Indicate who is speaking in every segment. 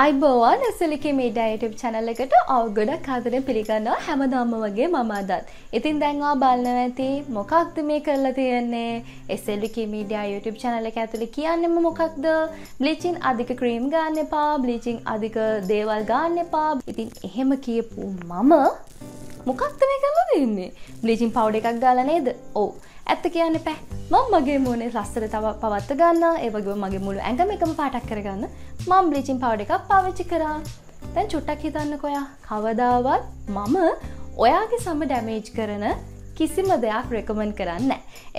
Speaker 1: අයිබෝවන් ඇසලිකි මීඩ YouTube channel එකට ඔව ගොඩක් ආදරෙන් පිළිගන්නවා හැමදාම වගේ මම අදත්. ඉතින් දැන්වා බලන්න ඇති මොකක්ද මේ කරලා තියෙන්නේ එසෙල්ලිකි මීඩියා YouTube චැනල් එක ඇතුළේ කියන්නෙම මොකක්ද බ්ලිචින් අධික ක්‍රීම් ගන්න එපා බ්ලිචින් අධික දේවල් ගන්න එපා. ඉතින් එහෙම කියපු මම මොකක්ද මේ කරලා දෙන්නේ බ්ලිචින් පවුඩ එකක් ගාලා නේද? ඔව්. ඇත්ත කියන්න පැ මං මගේ මුණේ ලස්සර තව පවත්ත ගන්න. ඒවගේ මගේ මුළු ඇඟම එකම පාටක් කරගන්න. මං බ්ලිචින් පවඩ එකක් පාවිච්චි කරා. තැන් චුට්ටක් හිතන්න කොයා කවදාවත් මම ඔයාගේ සම ඩැමේජ් කරන කිසිම දෙයක් රෙකමන් කරන්න.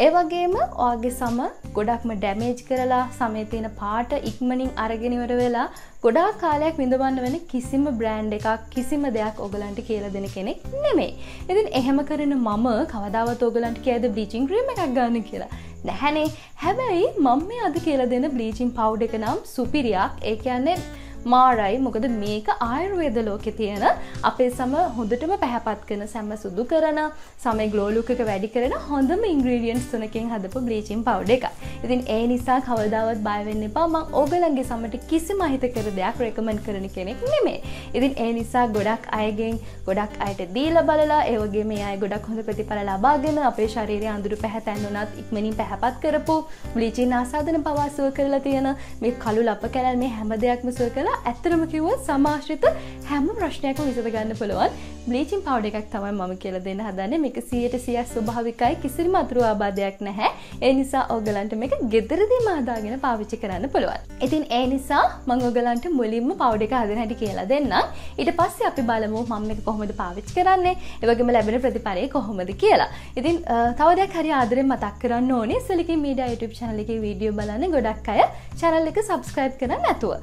Speaker 1: ඒ වගේම ඔයාගේ සම ගොඩක්ම ඩැමේජ් කරලා සමේ තියෙන පාට ඉක්මනින් අරගෙනවට වෙලා ගොඩා කාලයක් විඳවන්න වෙන කිසිම බ්‍රෑන්් එකක් කිසිම දෙයක් ඔගලන්ට කියල දෙන කෙනෙක් නෙමේ. ඉතින් එහෙම කරන මම කවදාවත් ඔගලන්ට කියද බ්ලිචිං ක්‍රීම එකක් ගන්න කියලා. නැහැනේ හැබැයි මම මේ අද කියලා දෙන බ්ලීචින් පව් එක නම් සුපිරියක් ඒ කියන්නේ මාරයි. මොකද මේක ආයුර්වේද ලෝකෙ තියෙන අපේ සම හොඳටම පැහැපත් කන සැම්ම සුදු කරන සමයි ගලෝලුකක වැඩි කරන හොඳම ඉංග්‍රීඩියන්ස් තුනකින් හදපු බ්ලීචින් පව් එක ඉතින් ඒ නිසා කවදාවත් බයවෙන්න එපා. මං ඕගලන්ගේ සමට කිසි මහිත කර දෙයක් රෙකමෙන්් කරන කෙනෙක් නෙමේ ඉතින් ඒ නිසා ගොඩක් අයගෙන් ගොඩක් අයට දීල බලලා ඒවගේ මේ අය ගොඩක් හොඳ ප්‍රතිඵල ලබාගෙන අපේ ශරීරය අඳුරු පැහැතැන්නුනත් ඉක්මනින් පැහැපත් කරපු බ්ලිචින් ආසාධන පවාසුව කරලා තියෙන මේ කළු ලප කැලල් මේ හැම දෙයක්ම සුව කලා ඇත්තරම කිව්ව සමාශ්‍රිත හැම ප්‍රශ්නයක්ම විසඳ ගන්න පුළුවන්. බ්ලීචින් පවඩ එකක් තමයි මම කියල දෙන්න හදන්න. මේක සියයට සිය ස්වභාවිකයි. කිසිරිම අතුරු ආබාධයක් නැහැ. ඒ නිසා ඔගලන්ට මේක ගෙදරදී මාදාගෙන පාවිච්චි කරන්න පුළුවන්. ඉතින් ඒ නිසා මං ඔගලන්ට මුලින්ම පවඩ එක හදන හැටි කියලා දෙන්න ඊට පස්සේ අපි බලමු මම එක කොහොමද පාවිච්චි කරන්නේ. ඒවගේම ලැබෙන ප්‍රතිපරය කොහොමද කියලා. ඉතින් තවදයක් හරි ආදරෙන් මතක් කරන්න ඕනේ. සලික මීඩ YouTube චනලක වීඩියෝ බලන්න ගොඩක් අය චැනල් එක සබස්ක්‍රයිබ් කරන්න නැතුව.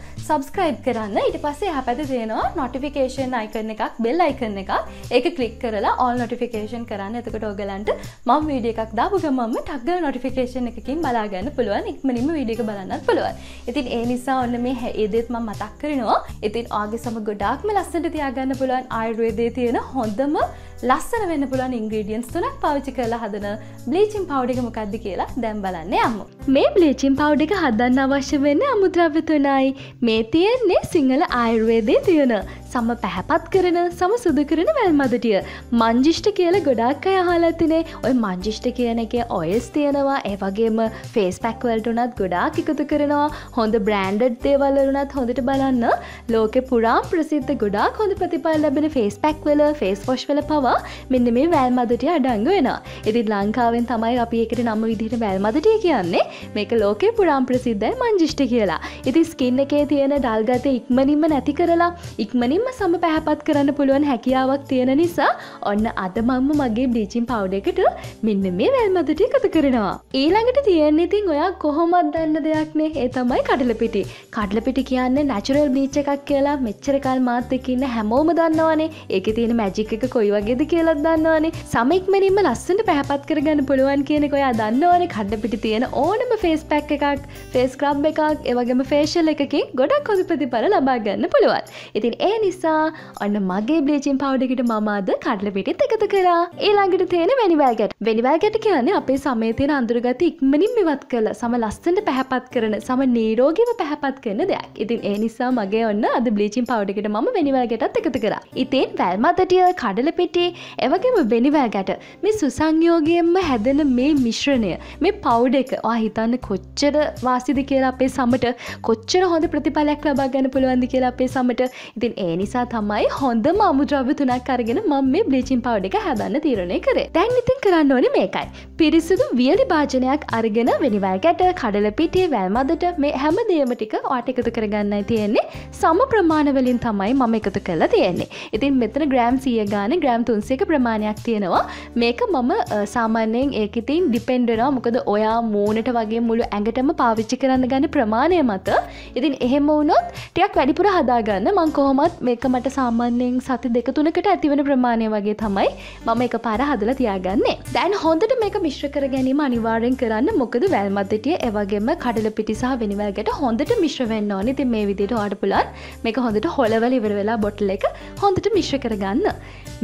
Speaker 1: සබස්ක්‍රයිබ් කරන්න. ඊට පස්සේ හැ පැති තියෙනවා නොටිෆිකේෂන් අයිකරන එකක් බෙල් අයිකරන එක ඒක කලික් කරලා ඔල් නොටිෆිකේෂන් කරන්න. එතකට ඕගලන්ට මම වීඩිය එකක් දාපු ගමම ටක්ග නොටිෆිකේෂන් එකකින් බලාගන්න පුළුවන්. ඉක්මනිම වීඩික බලන්නත් පුළුවන්. ඉතින් ඒ නිසා ඔන්න මේ ඒදෙත් ම මතක් කරනවා. ඉතින් ආගේ සම ගොඩාක්ම ලස්සට තියාගන්න පුළුවන් ආයුර්වේදේ තියෙන හොඳම ලස්සන වෙන්න පුළන් ඉංග්‍රීඩියන්ස් තුනක් පවිචි කරලා හදන බ්ලීචින් පවඩික මොකක්ද කියලා දැම් බලන්න යමු. මේ බ්ලීචින් පවඩික හදන්න අවශ්‍ය වෙන්න අමුද්‍රව්‍ය තුනයි. මේ තියෙන්නේ සිංහල ආයුර්වේදය තියෙන සම පැහැපත් කරන සම සුදු කරන වැල්මදටිය. මංජිෂ්ට කියල ගොඩක් අය හාලතිනේ ඔය මංජිෂ්ට කියන එක ඔයස් තියෙනවා. ඒවගේම ෆේස් පැක්වල්ටනත් ගොඩාක් එකතු කරනවා. හොඳ බ්‍රන්ඩඩ් දේවල්ලරුනත් හොඳට බලන්න. ලෝක පුරාම් ප්‍රසිද්ධ ගොඩාක් හොඳ ප්‍රතිපල් ලැබෙන ෆේස් පැක්වල ෆේස් පොෂ්වල පවා මෙන්න මේ වැල්මදටිය අඩංග වෙන ඉදි ලංකාවෙන් තමයි අපි එකට නම විදිහට වැල්මදටිය කියන්නේ. මේක ලෝකේ පුරාම් ප්‍රසිද්ධයි මංජිෂ්ට කියලා. ඉති ස්කින්න එකේ තියෙන ඩල්ගත ඉක්මනින්ම නැති කරලා ඉක්මනින් මුලින්ම සම පැහැපත් කරන්න පුළුවන් හැකියාවක් තියෙන නිසා ඔන්න අද මම්ම මගේ බ්ලීචින් පවුඩ එකට මෙන්න මේ වැල්මදට එකතු කරනවා. ඊළඟට තියෙන්නේ ඉතින් ඔයා කොහොමත් දන්න දෙයක්නේ ඒ තමයි කඩලපිටි. කඩලපිටි කියන්නේ නැචුරල් බ්ලීච් එකක් කියලා මෙච්චරකල් මාත් එක්ක ඉන්න හැමෝම දන්නවනේ. ඒකේ තියෙන මැජික් එක කොයි වගේද කියලා දන්නවනේ. සම ඉක්මනින්ම ලස්සනට පැහැපත් කරගන්න පුළුවන් කියන එක ඔයා දන්නවනේ කඩලපිටි තියෙන ඕනම ෆේස් පැක් එකක්, ෆේස් ස්ක්‍රබ් එකක්, ඒ වගේම ෆේෂල් එකකින් ගොඩක් හොඳ ප්‍රතිඵල ලබා ගන්න පුළුවන්. ඉතින් ඒ නිසා ඔන්න මගේ බ්ලේචින් පවඩකට මමාද කඩල පිටිත් එකතු කරා. ඒලාගට තියෙන වැනිවල්ගට වෙනිවල්ගට කියන්නේ අපේ සමේ තියෙන අඳුරගත ඉක්මනින් මෙවත් කළ සම ලස්සට පැහැපත් කරන සම නීරෝගීව පැහැපත් කරන දෙයක්. ඉතින් ඒ නිසා මගේ ඔන්න අද බ්ලීචින් පවඩකට ම වෙනිවල්ගටත් එකතු කර. ඉතින් වැල්මතටිය කඩල පිටේ එවගේම වෙනිවල්ගට මේ සුසංයෝගයෙන්ම හැදෙන මේ මිශ්‍රණය මේ පවුඩ එක. හිතන්න කොච්චර වාසිද කියලා අපේ සමට කොච්චර හොඳ ප්‍රතිඵලයක් ලබා ගැන පුළුවන්දි කියලා අපේ සමට. ඉතින් ඒ නිසා තමයි හොඳම අමුද්‍රව්‍ය තුනක් අරගෙන මම මේ බ්ලිචින් පවඩ එක හැදන්න තීරණය කරේ. දැන් ඉතින් කරන්න ඕන මේකයි. පිරිසිදු වියලි භාජනයක් අරගෙන වෙනිවල්ගැට කඩල පිටේ වැල්මදට මේ හැම දේම ටික වාට එකතු කරගන්නයි තියෙන්නේ. සම ප්‍රමාණවලින් තමයි මම එකතු කරලා තියෙන්නේ. ඉතින් මෙතන ග්‍රෑම් සිය ගාන ග්‍රෑම් තුන්සේක ප්‍රමාණයක් තියෙනවා. මේක මම සාමාන්‍යයෙන් ඒක ඉතින් ඩිපෙන්ඩෙනවා මොකද ඔයා මූනට වගේ මුළු ඇඟටම පාවිච්චි කරන්න ගන්න ප්‍රමාණය මත. ඉතින් එහෙම වුණොත් ටියක් වැඩිපුර හදාගන්න. මං කොහොමත් මේක මට සාමාන්‍යයෙන් සති දෙක තුනකට ඇතිවන ප්‍රමාණය වගේ තමයි මම එක පාර හදල තියාගන්නේ. දැන් හොඳට මේක මිශ්‍ර කර ගැනීම අනිවාර්යෙන් කරන්න. මොකද වැල්මද්දටිය එවගේම කඩල පිටිසහ වෙනිවල්ගට හොඳට මිශ්‍රවෙන්න ඕනි. ති මේ විදිට ආට පුලන් මේක හොඳට හොලවල ඉවර වෙලා බොට්ල එක හොඳට මිශ්‍ර කරගන්න.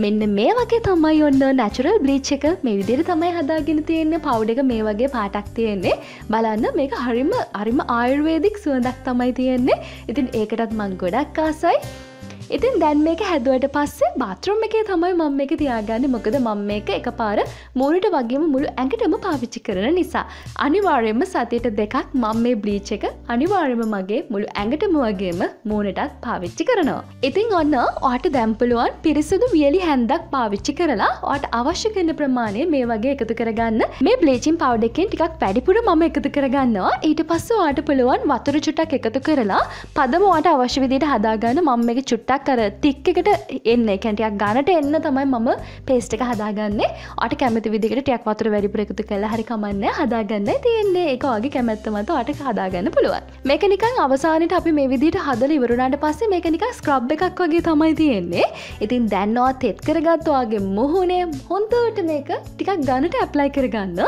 Speaker 1: මෙන්න මේ වගේ තමයි ඔන්න නැචුරල් බ්ලිච් එක. මේ විදිර තමයි හදාගෙන තියෙන්නේ. පවුඩ එක මේ වගේ පාටක් තියෙන්නේ. බලන්න මේක හරිම අරිම ආයුර්වේදික් සුවඳක් තමයි තියෙන්නේ. ඉතින් ඒකටත් මං ගොඩක් ආසයි. ඉතින් දැන් මේක හැදුවට පස්සේ බාත්රුම් එකේ තමයි මම එක තියාගන්න මොකද මම මේක එක පාර මූලට වගේම මුළු ඇඟටම පාවිච්චි කරන නිසා. අනිවාර්යයෙන්ම සතියට දෙකක් මම මේ බ්ලීච් එක අනිවාර්යම මගේ මුළු ඇඟටම වගේම මූුණටත් පාවිච්චි කරනවා. ඉතින් ඔන්න ඔට දැම්පලුවන් පිරිසුදු වියලි හැන්දක් පාවිච්චි කරලා ඔට අවශ්‍ය කරන ප්‍රමාණය මේ වගේ එකතු කරගන්න මේ බ්ලේචින් පව්ඩකින් ටිකක් වැඩිපුර මම එකතු කරගන්නවා ඊට පස්ස වාට පුළුවන් වතුර චුටක් එකතු කරලා පදමවාට අවශ්‍ය විදිට හදාගන්න මම එක චුට්ටක් පොඩ්ඩක් කර තික් එකට එන්න කැටියක් ගණට එන්න තමයි මම පේස්ට එක හදාගන්නේ. අට කැමති විදිකට ටයක් වතුර වැඩිපුර එකතු කළ හරි කමන්න හදාගන්න තියෙන්නේ. එක වගේ කැමැත්තමත අට හදාගන්න පුළුවන්. මේක නිකන් අවසානට අපි මේ විදිට හදල ඉවරුණට පස්සේ මේක නික ස්ක්‍රබ් එකක් වගේ තමයි තියෙන්නේ. ඉතින් දැන්නවා තෙත් කරගත්වාගේ මුහුණේ හොන්තවට මේක ටිකක් ගණට ඇප්ලයි කරගන්න.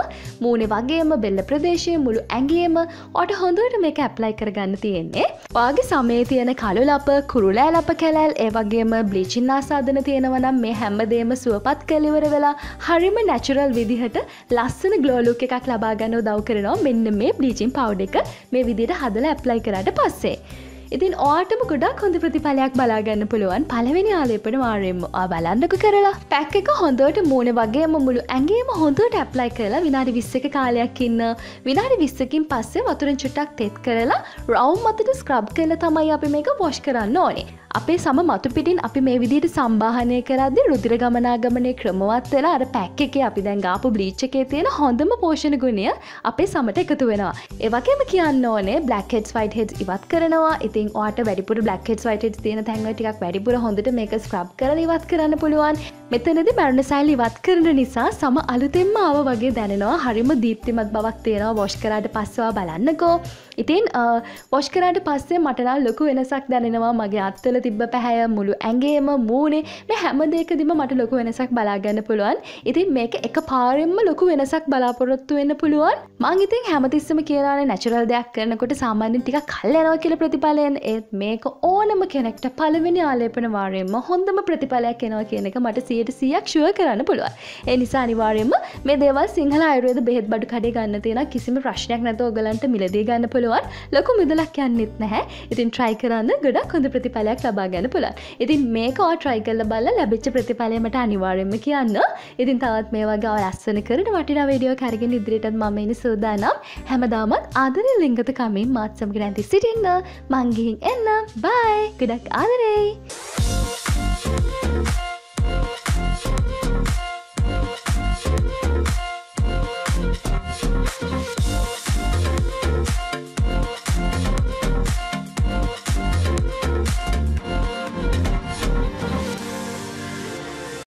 Speaker 1: මූුණේ වගේම බෙල්ල ප්‍රදේශය මුළු ඇගේම ඔට හොඳට මේක ඇප්ලයි කරගන්න තියෙන්නේ. වාගේ සමේ තියෙන කළු ලප කුරුලෑ ලප කැල කැලෑල් ඒවගේම බ්ලිචින් ආසාධන තියෙනවනම් මේ හැම්මදේම සුවපත් කලිවර වෙලා හරිම නැචුරල් විදිහට ලස්සන ගලෝලුක් එකක් ලබාගන්න දව් කරනවා මෙන්න මේ බ්ලිචින් පව් එක මේ විදිට හදල ඇප්ලයි කරට පස්සේ. ඉතින් ඕටම ගොඩක් හොඳ ප්‍රතිඵලයක් බලාගන්න පුළුවන් පළවෙනි ආලේපන වාරයෙන්ම. බලන්නක කරලා. පැක් එක හොඳට මූුණ වගේ මුළු ඇගේම හොඳට ඇප්ලයි කරලා විනාඩි විස්සක කාලයක් ඉන්න. විනාඩි විස්සකින් පස්සේ වතුරෙන් චුටක් තෙත් කරලා රවම් මතට ස්ක්‍රබ් කල තමයි අපි මේක වොෂ් කරන්න ඕනේ. අපේ සම මතු පිටින් අපි මේ විදිට සම්බාහනය කරදදි රුදිර ගමනාගමනය ක්‍රමවත් වෙලා අර පැක් එක අපි දැන් ගාපු බ්ලිච්චකේ තියෙන හොඳම පෝෂණ ගුණය අපේ සමට එකතු වෙනවා. ඒවගේම කියන්න ඕනේ බ්ලක්හෙඩ් වයිට හෙඩ් ඉවත් කරනවා. ඉතින් ට වැඩිපුර බ්ලක්හෙඩ් වයිට තියෙන තැන්ව ටික් වැඩිපුර හොඳට මේක ස්ක්‍රබ් කර ඉවත් කරන්න පුළුවන්. මෙතනද මැරණ සයිල් ඉවත් කරන නිසා සම අලුතෙන්ම ආව වගේ දැනෙනවා. හරිම දීප්තිමත් බවක් තියෙනවා වොෂ් කරට පස්සවා බලන්නකෝ. ඉතින් වොෂ් කරට පස්සේ මටනා ලොකු වෙනසක් දැනෙනවා. මගේ අත්තල තිබ්බ පැහැය මුළු ඇගේම මූනේ මේ හැම දෙකදිම මට ලොකු වෙනසක් බලාගන්න පුළුවන්. ඉතින් මේක එක පාරෙන්ම ලොකු වෙනසක් බලාපොරොත්තු වෙන්න පුළුවන්. මං ඉතින් හැමතිස්සම කියලාන නැචුරල් දෙයක් කරනකොට සාමාන්‍යෙන් ටික කල්ලනවා කියල ප්‍රතිඵලයෙන්. ඒත් මේක ඕනම කෙනෙක්ට පළවෙනි ආලේපන වාරයෙන්ම හොඳම ප්‍රතිඵලයක් එනවා කියන එක මට සියට සියක් ශුව කරන්න පුළුවන්. ඒ නිසා අනිවාර්යෙන්ම මේ දේවල් සිංහල අයුරේද බෙහෙත් බඩු කඩේ ගන්න තියෙන කිසිම ප්‍රශ්නයක් නැත ඔගලන්ට මිලදී ගන්න පුළුවන්. පුළුවන් ලොකු මුදලක් යන්නෙත් නැහැ. ඉතින් ට්‍රයි කරන්න ගොඩක් හොඳ ප්‍රතිඵලයක් ලබා ගැන පුළන් ඉතින් මේකවා ට්‍රයි කල්ල බල්ල ලැබිච්ච ප්‍රතිඵලයමට අනිවාරෙන්ම කියන්න. ඉතින් තවත් මේ වගේ අවස්සන කරන වටින වඩියෝ කරගෙන ඉදිරියටත් මම ඉනි සූදානම්. හැමදාමත් ආදරය ලිංගත කමින් මාත්සමගෙන ඇති සිටින්න. මංගිහින් එන්න බයි ගොඩක් ආදරේ!